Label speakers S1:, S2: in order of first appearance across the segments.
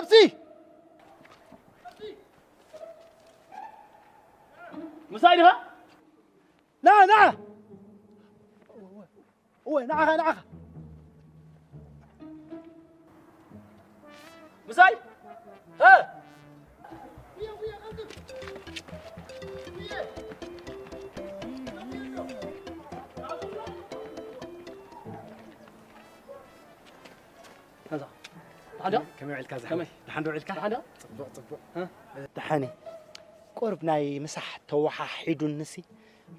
S1: làm gì?
S2: Mà sai nữa.
S1: Na na ôi na hay na
S2: mà sai ơ. Hãy subscribe
S1: قرب ناي مسح توحى حيد النسي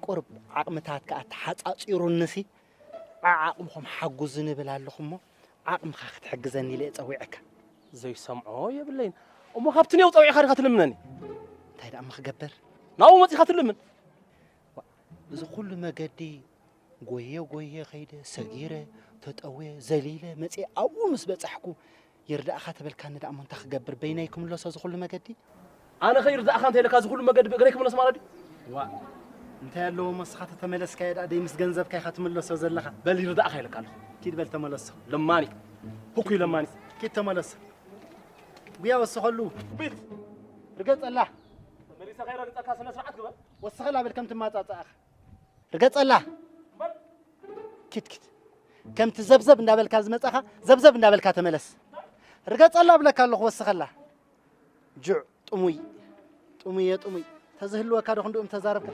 S1: قرب عقمتات كات حات أطير النسي عقمهم حجزن بلا لهم عقم خاخت حجزني ليت أويعك
S2: زي سمع يا بلين وما خبتني وطوي خارج خاتلمنني
S1: تايد أم خجبر
S2: ناو ما تخاتلمن
S1: زي كل ما جدي قوية قوية خيدة صغيرة تتقوي زليلة متى تي أول مسبة تحكو يردأخا تبل كان أن دعم تخبر بينكم الله سأزخل ما قدي
S2: أنا خير دأخ أنت لك أزخل ما قدي بقريك من أسمع دي وا
S1: أنت لو مسخة تملس كيد أدي مس مسجنزب كي ختم الله سأزلخ
S2: بل يردأخ لك أنا
S1: كيد بل تملس
S2: لماني هكوي لماني
S1: كيد تملس ويا وسخلو
S2: بيت
S1: رجعت الله
S2: مليس غير رجعت كاس الناس رعتك بقى
S1: وسخلا بالكم تمات أتأخ رجعت الله كيد كيد كم تزبزب نابل كازمت أخا زبزب نابل كاتملس ርገፀላ ብለካ ኣለኹ ወስኸላ ጁዕ ጥሙይ ጥሙይ የጥሙይ ተዝህልወካ ዶ ክንድኦም ተዛረብካ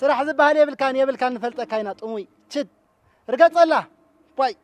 S1: ስራሕ ዝበሃል የብልካን የብልካን ንፈልጠካ ኢና ጥሙይ ችድ ርገፀላ ይ